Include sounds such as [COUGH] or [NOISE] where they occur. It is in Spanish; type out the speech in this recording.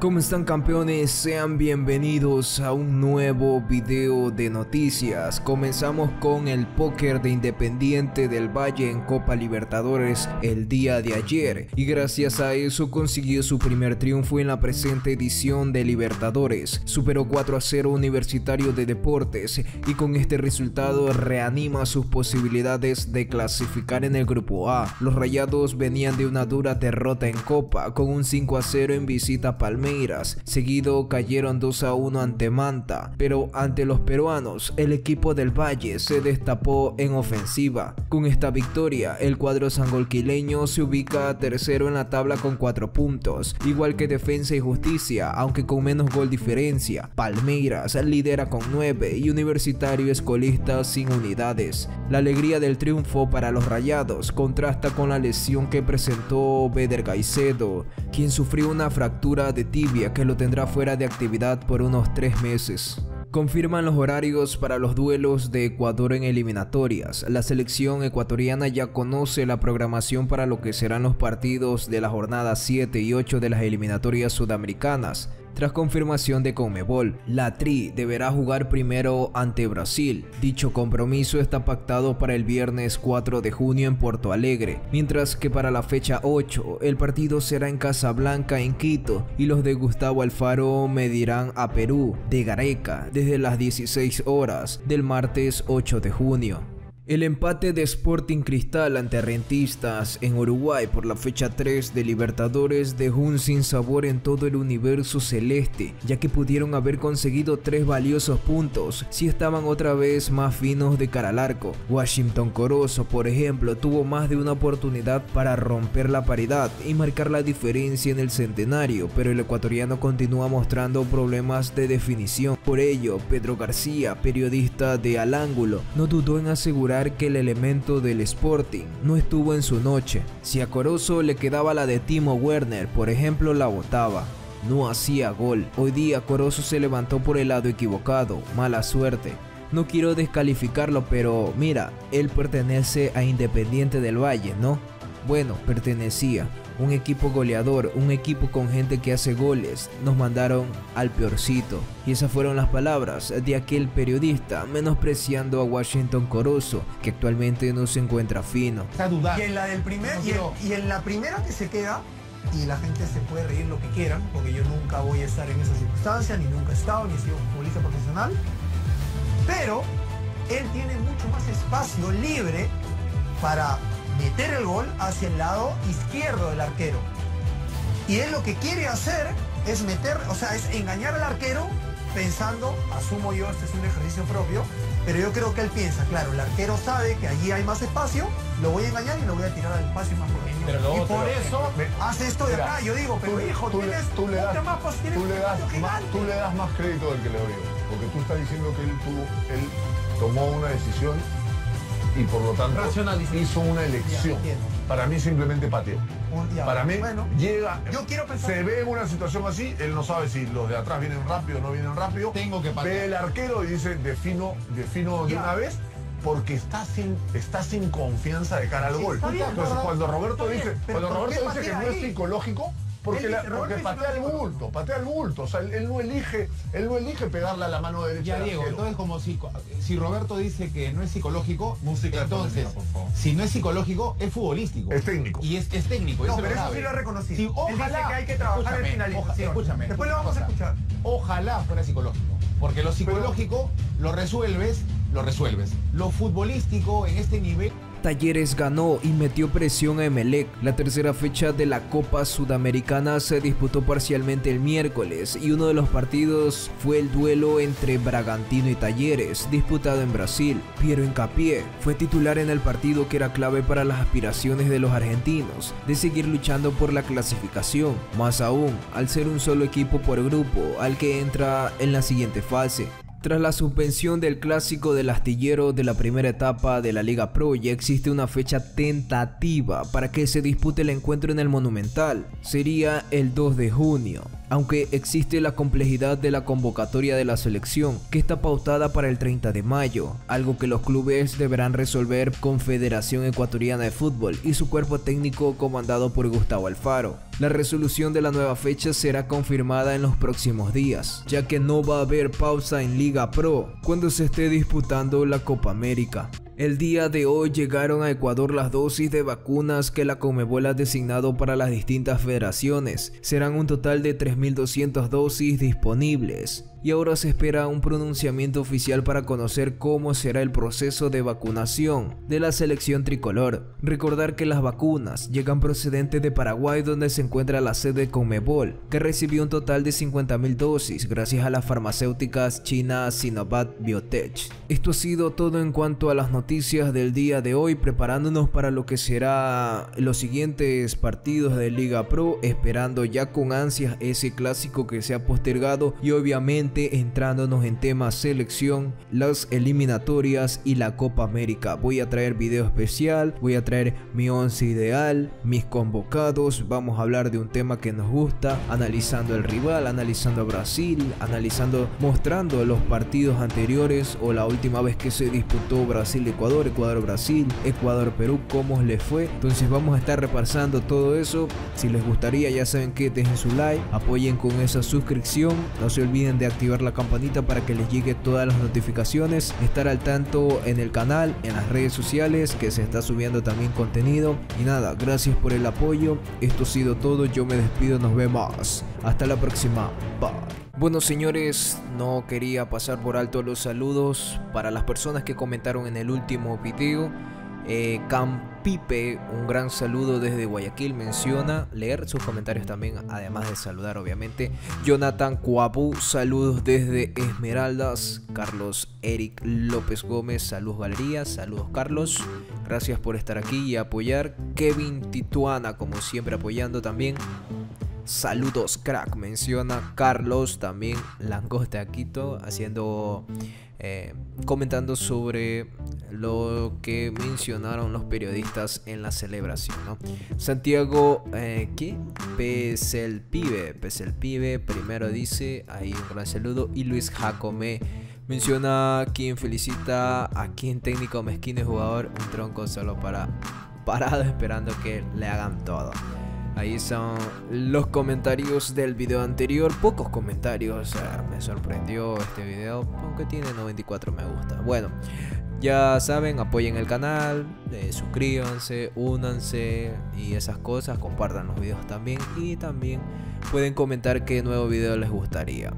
¿Cómo están campeones? Sean bienvenidos a un nuevo video de noticias. Comenzamos con el póker de Independiente del Valle en Copa Libertadores el día de ayer y gracias a eso consiguió su primer triunfo en la presente edición de Libertadores. Superó 4 a 0 Universitario de Deportes y con este resultado reanima sus posibilidades de clasificar en el grupo A. Los Rayados venían de una dura derrota en Copa con un 5 a 0 en visita a Palmeiras seguido cayeron 2 a 1 ante Manta, pero ante los peruanos el equipo del Valle se destapó en ofensiva. Con esta victoria el cuadro sangolquileño se ubica tercero en la tabla con 4 puntos, igual que Defensa y Justicia, aunque con menos gol diferencia. Palmeiras lidera con 9 y Universitario es colista sin unidades. La alegría del triunfo para los rayados contrasta con la lesión que presentó Beder Caicedo, quien sufrió una fractura de que lo tendrá fuera de actividad por unos tres meses. Confirman los horarios para los duelos de Ecuador en eliminatorias. La selección ecuatoriana ya conoce la programación para lo que serán los partidos de la jornada 7 y 8 de las eliminatorias sudamericanas. Tras confirmación de Conmebol, la Tri deberá jugar primero ante Brasil. Dicho compromiso está pactado para el viernes 4 de junio en Porto Alegre, mientras que para la fecha 8 el partido será en Casablanca en Quito y los de Gustavo Alfaro medirán a Perú de Gareca desde las 16 horas del martes 8 de junio. El empate de Sporting Cristal ante Rentistas en Uruguay por la fecha 3 de Libertadores dejó un sinsabor en todo el universo celeste, ya que pudieron haber conseguido tres valiosos puntos si estaban otra vez más finos de cara al arco. Washington Corozo, por ejemplo, tuvo más de una oportunidad para romper la paridad y marcar la diferencia en el centenario, pero el ecuatoriano continúa mostrando problemas de definición. Por ello, Pedro García, periodista de Al Ángulo, no dudó en asegurar que el elemento del Sporting no estuvo en su noche. Si a Corozo le quedaba la de Timo Werner, por ejemplo, la botaba. No hacía gol. Hoy día Corozo se levantó por el lado equivocado. Mala suerte. No quiero descalificarlo, pero mira, él pertenece a Independiente del Valle, ¿no? Bueno, pertenecía un equipo goleador, un equipo con gente que hace goles, nos mandaron al peorcito. Y esas fueron las palabras de aquel periodista menospreciando a Washington Corozo, que actualmente no se encuentra fino. Y en la del primer, y, en, la primera que se queda, y la gente se puede reír lo que quieran, porque yo nunca voy a estar en esa circunstancia, ni nunca he estado, ni he sido futbolista profesional. Pero él tiene mucho más espacio libre para meter el gol hacia el lado izquierdo del arquero. Y él lo que quiere hacer es meter, o sea, es engañar al arquero pensando, asumo yo, este es un ejercicio propio, pero yo creo que él piensa, claro, el arquero sabe que allí hay más espacio, lo voy a engañar y lo voy a tirar al espacio más pequeño. y por eso hace esto de acá. Yo digo, pero hijo, tú, tienes tú le das, más, tú le das, más, tú le das más crédito del que le doy Porque tú estás diciendo que él, tuvo, él tomó una decisión y por lo tanto hizo una elección. Para mí simplemente pateó. Para mí llega, yo quiero se ve en una situación así, él no sabe si los de atrás vienen rápido o no vienen rápido. Tengo que Ve el arquero y dice, defino, defino de una vez porque está sin, está sin confianza de cara al gol. Entonces cuando Roberto dice, cuando Roberto dice que no es psicológico, porque, patea el bulto, patea el bulto. O sea, él, no elige, él no elige pegarle a la mano derecha. Ya, Diego, entonces como si, si Roberto dice que no es psicológico, Música entonces, si no es psicológico, es futbolístico. Es técnico. Y es, técnico. No, pero eso sí lo ha reconocido. ojalá, dice que hay que trabajar en finalización. escúchame. Después lo vamos a escuchar. Ojalá fuera psicológico. Porque lo psicológico lo resuelves, lo resuelves. Lo futbolístico en este nivel Talleres ganó y metió presión a Emelec. La tercera fecha de la Copa Sudamericana se disputó parcialmente el miércoles y uno de los partidos fue el duelo entre Bragantino y Talleres, disputado en Brasil. Piero Incapié fue titular en el partido que era clave para las aspiraciones de los argentinos de seguir luchando por la clasificación, más aún al ser un solo equipo por grupo al que entra en la siguiente fase. Tras la suspensión del clásico del astillero de la primera etapa de la Liga Pro, ya existe una fecha tentativa para que se dispute el encuentro en el Monumental. Sería el 2 de junio, aunque existe la complejidad de la convocatoria de la selección, que está pautada para el 30 de mayo, algo que los clubes deberán resolver con Federación Ecuatoriana de Fútbol y su cuerpo técnico comandado por Gustavo Alfaro. La resolución de la nueva fecha será confirmada en los próximos días, ya que no va a haber pausa en Liga Pro cuando se esté disputando la Copa América. El día de hoy llegaron a Ecuador las dosis de vacunas que la Comebol ha designado para las distintas federaciones. Serán un total de 3.200 dosis disponibles y ahora se espera un pronunciamiento oficial para conocer cómo será el proceso de vacunación de la selección tricolor. Recordar que las vacunas llegan procedentes de Paraguay donde se encuentra la sede de Comebol, que recibió un total de 50.000 dosis gracias a las farmacéuticas chinas Sinovac Biotech. Esto ha sido todo en cuanto a las noticias del día de hoy, preparándonos para lo que será los siguientes partidos de Liga Pro, esperando ya con ansias ese clásico que se ha postergado y obviamente entrándonos en temas selección, las eliminatorias y la Copa América. Voy a traer video especial, voy a traer mi once ideal, mis convocados, vamos a hablar de un tema que nos gusta, analizando el rival, analizando a Brasil, analizando, mostrando los partidos anteriores o la última vez que se disputó Brasil-Ecuador, Ecuador-Brasil, Ecuador-Perú, cómo les fue. Entonces vamos a estar repasando todo eso. Si les gustaría, ya saben que dejen su like, apoyen con esa suscripción, no se olviden de activar activar la campanita para que les llegue todas las notificaciones, estar al tanto en el canal, en las redes sociales que se está subiendo también contenido. Y nada, gracias por el apoyo. Esto ha sido todo, yo me despido, nos vemos. Hasta la próxima. Bye. Bueno señores, no quería pasar por alto los saludos para las personas que comentaron en el último video. Eh, Campipe, un gran saludo desde Guayaquil, menciona leer sus comentarios también, además de saludar obviamente. Jonathan Cuapu, saludos desde Esmeraldas. Carlos Eric López Gómez, saludos Galería, saludos Carlos. Gracias por estar aquí y apoyar. Kevin Tituana, como siempre apoyando también. Saludos crack, menciona Carlos también Langosta Quito haciendo eh, comentando sobre lo que mencionaron los periodistas en la celebración. Santiago, eh, ¿qué? Pese el pibe, pese el pibe, primero dice, ahí un gran saludo. Y Luis Jacome menciona quien felicita a quien técnico mezquino y jugador, un tronco solo para parado [LAUGHS] esperando que le hagan todo. Ahí son los comentarios del video anterior. Pocos comentarios. me sorprendió este video. Aunque tiene 94 me gusta. Bueno, ya saben, apoyen el canal. Eh, suscríbanse, únanse y esas cosas. Compartan los videos también. Y también pueden comentar qué nuevo video les gustaría.